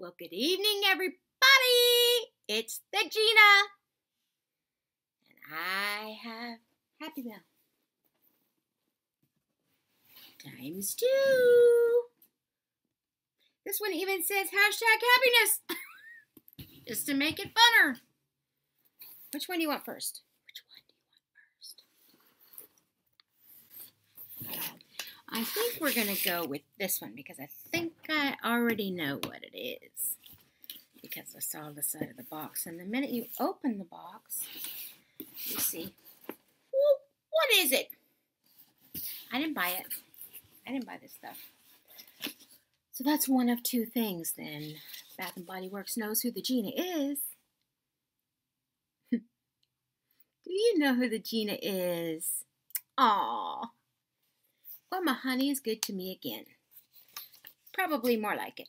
Well, good evening, everybody. It's the Gina. And I have Happy Meal. Times two. This one even says hashtag happiness. Just to make it funner. Which one do you want first? Which one do you want first? I think we're going to go with this one because I think already know what it is. Because I saw the side of the box. And the minute you open the box, you see, what is it? I didn't buy it. I didn't buy this stuff. So that's one of two things then. Bath and Body Works knows who the Gina is. Do you know who the Gina is? Aww. Well, my honey is good to me again. Probably more like it.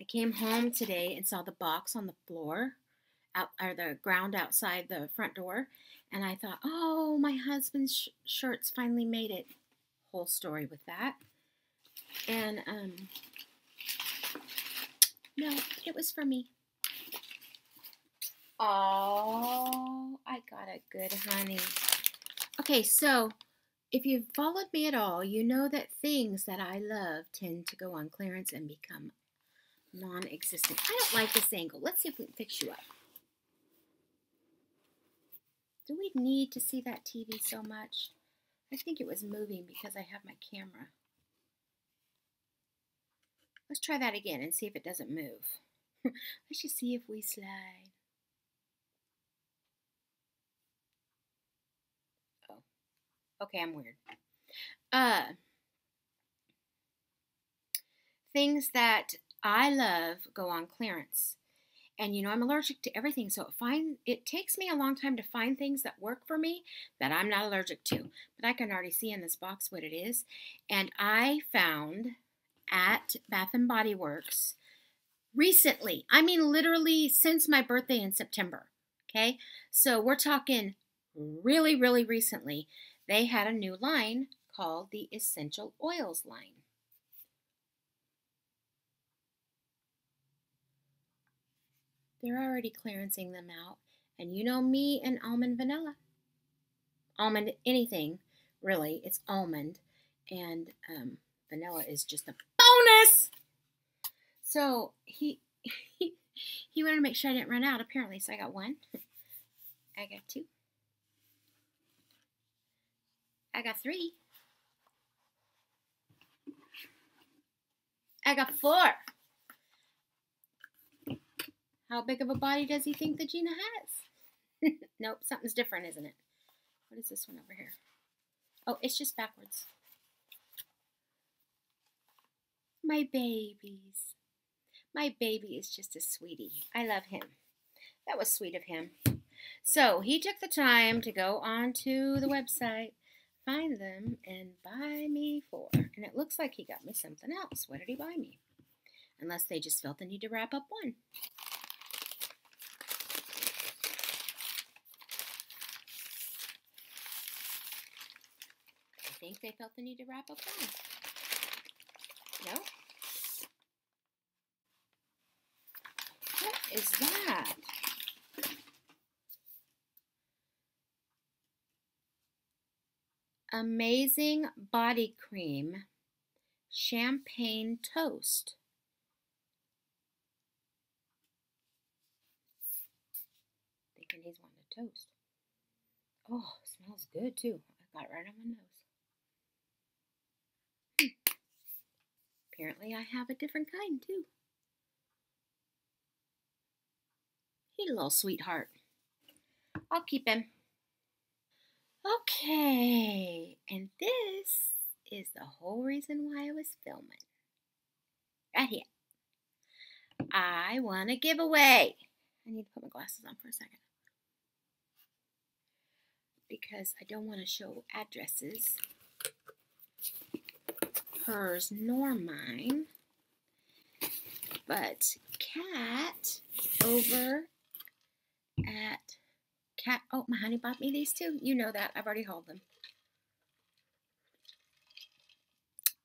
I came home today and saw the box on the floor, out or the ground outside the front door, and I thought, "Oh, my husband's sh- shirts finally made it." Whole story with that, and um, no, it was for me. Oh, I got a good honey. Okay, so if you've followed me at all, you know that things that I love tend to go on clearance and become non existent. I don't like this angle. Let's see if we can fix you up. Do we need to see that TV so much? I think it was moving because I have my camera. Let's try that again and see if it doesn't move. Let's just see if we slide. Okay, I'm weird. Uh, things that I love go on clearance. And you know, I'm allergic to everything, so it find it takes me a long time to find things that work for me that I'm not allergic to. But I can already see in this box what it is. And I found at Bath and Body Works recently. I mean literally since my birthday in September. Okay? So we're talking really really recently they had a new line called the Essential Oils line. They're already clearancing them out. And you know me and almond vanilla. Almond anything, really. It's almond. And um, vanilla is just a bonus. So he, he, he wanted to make sure I didn't run out, apparently. So I got one. I got two. I got three. I got four. How big of a body does he think that Gina has? nope, something's different, isn't it? What is this one over here? Oh, it's just backwards. My babies. My baby is just a sweetie. I love him. That was sweet of him. So he took the time to go onto the website find them and buy me four. And it looks like he got me something else. What did he buy me? Unless they just felt the need to wrap up one. I think they felt the need to wrap up one. No? What is that? Amazing Body Cream Champagne Toast. Thinking he's wanting a toast. Oh, smells good too. I got right on my nose. Apparently, I have a different kind too. He's a little sweetheart. I'll keep him. Okay, and this is the whole reason why I was filming. Right here. I want a giveaway. I need to put my glasses on for a second. Because I don't want to show addresses. Hers nor mine. But Cat over at cat. Oh, my honey bought me these too. You know that. I've already hauled them.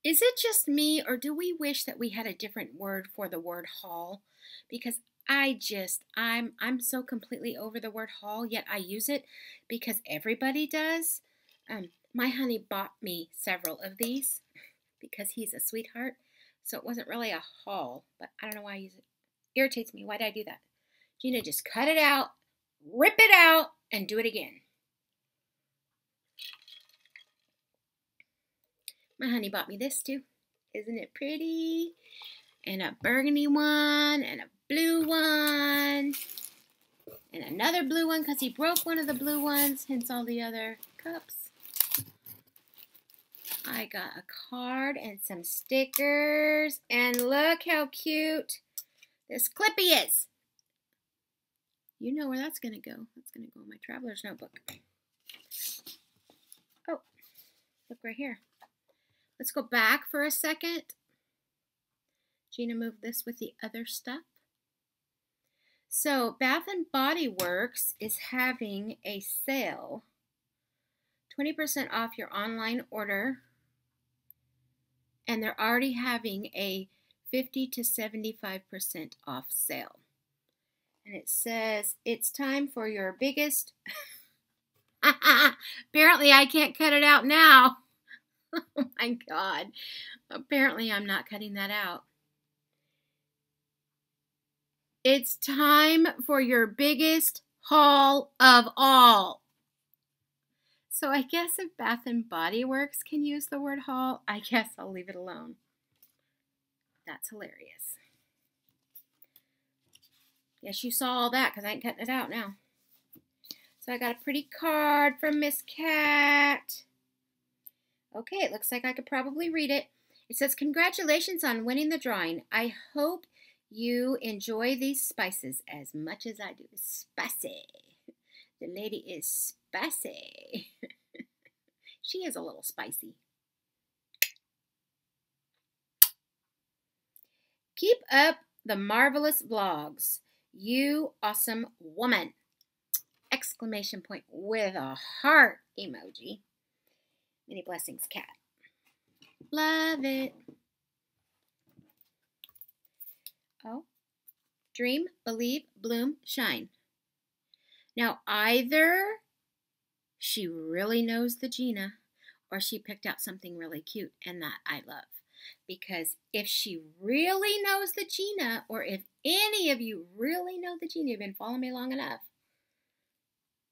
Is it just me, or do we wish that we had a different word for the word haul? Because I just I'm I'm so completely over the word haul, yet I use it because everybody does. Um, my honey bought me several of these because he's a sweetheart, so it wasn't really a haul, but I don't know why I use it. Irritates me. Why did I do that? Gina, just cut it out, rip it out, and do it again. My honey bought me this too. Isn't it pretty? And a burgundy one, and a blue one, and another blue one because he broke one of the blue ones, hence all the other cups. I got a card and some stickers, and look how cute this Clippy is. You know where that's going to go. That's going to go in my traveler's notebook. Oh, look right here. Let's go back for a second. Gina moved this with the other stuff. So Bath and Body Works is having a sale. 20% off your online order. And they're already having a 50 to 75% off sale. And it says, it's time for your biggest. Apparently, I can't cut it out now. oh my God. Apparently, I'm not cutting that out. It's time for your biggest haul of all. So I guess if Bath and Body Works can use the word haul, I guess I'll leave it alone. That's hilarious. Yes, you saw all that because I ain't cutting it out now. So I got a pretty card from Miss Cat. Okay, it looks like I could probably read it. It says, Congratulations on winning the drawing. I hope you enjoy these spices as much as I do. Spicy. The lady is spicy. she is a little spicy. Keep up the marvelous vlogs. You awesome woman. Exclamation point with a heart emoji. Many blessings, cat. Love it. Oh. Dream, believe, bloom, shine. Now, either she really knows the Gina or she picked out something really cute and that I love. Because if she really knows the Gina, or if any of you really know the Gina, you've been following me long enough,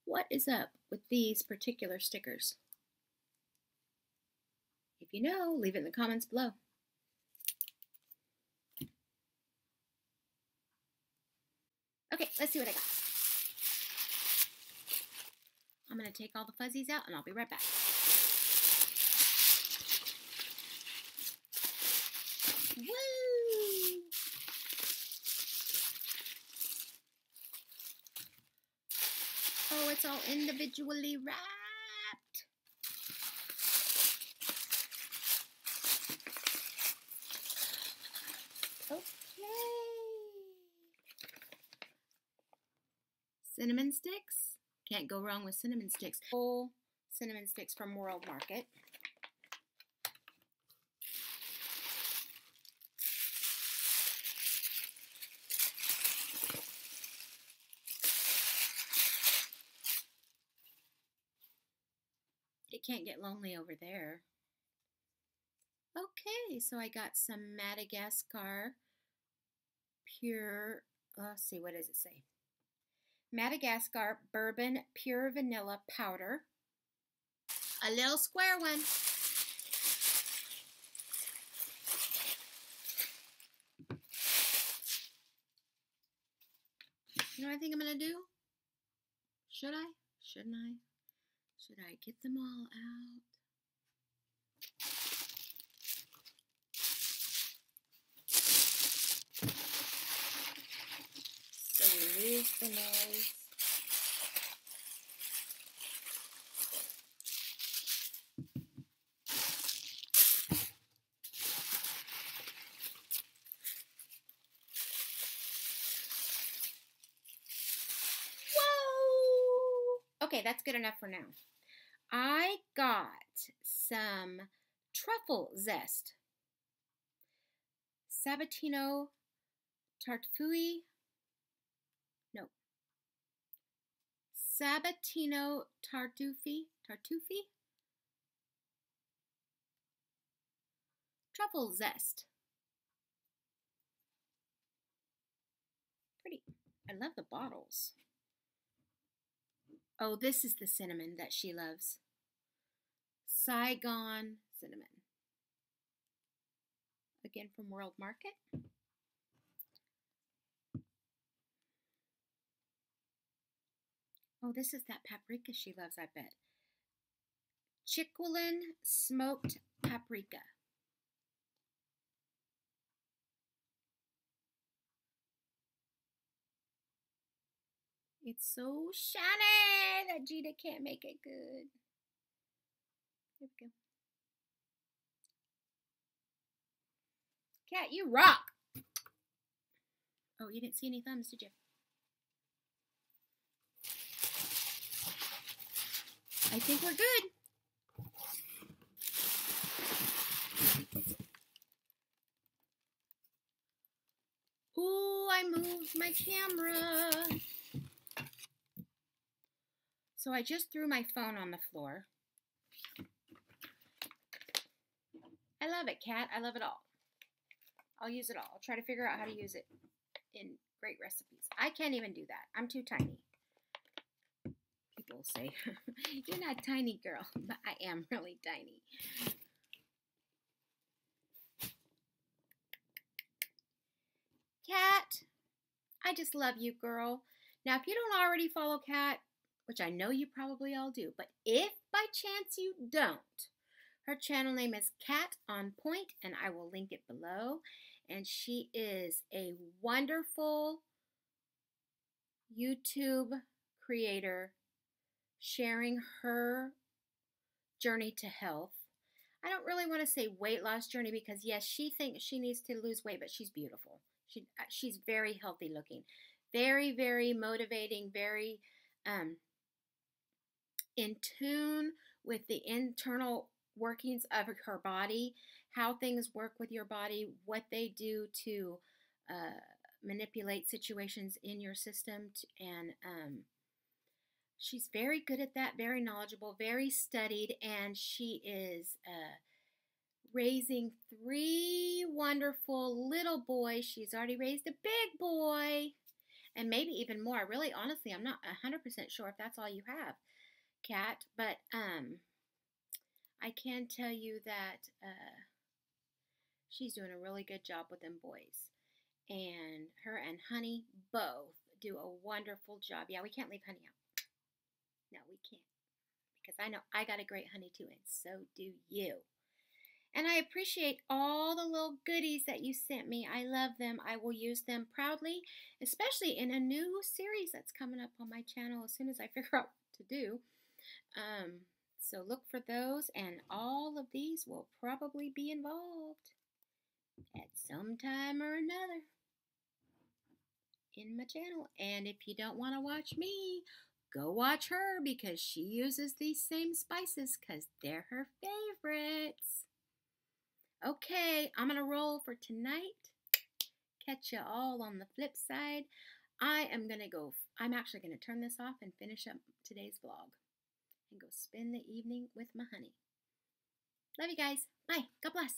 what is up with these particular stickers? If you know, leave it in the comments below. Okay, let's see what I got. I'm going to take all the fuzzies out and I'll be right back. Woo! It's all individually wrapped. Okay. Cinnamon sticks. Can't go wrong with cinnamon sticks. Whole cinnamon sticks from World Market. Can't get lonely over there. Okay, so I got some Madagascar pure, uh, let's see, what does it say? Madagascar Bourbon Pure Vanilla Powder. A little square one. You know what I think I'm going to do? Should I? Shouldn't I? Should I get them all out? So lose the nose. Okay, that's good enough for now. Got some truffle zest. Sabatino Tartufi. No. Sabatino Tartufi. Tartufi? Truffle zest. Pretty. I love the bottles. Oh, this is the cinnamon that she loves. Saigon cinnamon. Again from World Market. Oh, this is that paprika she loves, I bet. Chiquilin smoked paprika. It's so shiny that Gita can't make it good. There we go. Cat, you rock. Oh, you didn't see any thumbs, did you? I think we're good. Ooh, I moved my camera. So I just threw my phone on the floor. I love it, Cat. I love it all. I'll use it all. I'll try to figure out how to use it in great recipes. I can't even do that. I'm too tiny. People say, you're not tiny, girl. But I am really tiny. Cat, I just love you, girl. Now, if you don't already follow Cat, which I know you probably all do, but if by chance you don't, her channel name is Cat on Point, and I will link it below. And she is a wonderful YouTube creator sharing her journey to health. I don't really want to say weight loss journey because yes, she thinks she needs to lose weight, but she's beautiful. She she's very healthy looking, very very motivating, very um, in tune with the internal workings of her body, how things work with your body, what they do to uh, manipulate situations in your system. and um, she's very good at that, very knowledgeable, very studied, and she is uh, raising three wonderful little boys. She's already raised a big boy. And maybe even more. Really, honestly, I'm not 100% sure if that's all you have cat, but um, I can tell you that uh, she's doing a really good job with them boys. And her and Honey both do a wonderful job. Yeah, we can't leave Honey out. No, we can't. Because I know I got a great honey too, and so do you. And I appreciate all the little goodies that you sent me. I love them. I will use them proudly, especially in a new series that's coming up on my channel as soon as I figure out what to do. Um, so look for those, and all of these will probably be involved at some time or another in my channel. And if you don't want to watch me, go watch her because she uses these same spices because they're her favorites. Okay, I'm going to roll for tonight. Catch you all on the flip side. I am going to go, I'm actually going to turn this off and finish up today's vlog and go spend the evening with my honey. Love you guys. Bye. God bless.